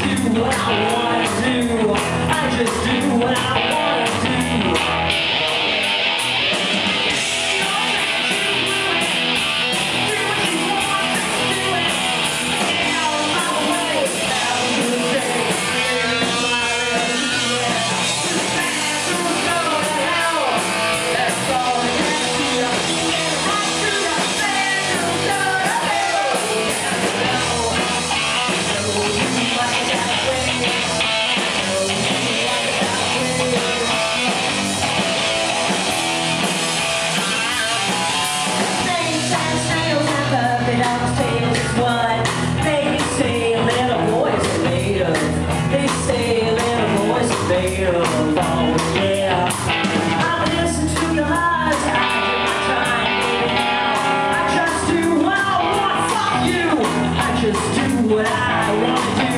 do what I want to. I just do what I just do what I want to do.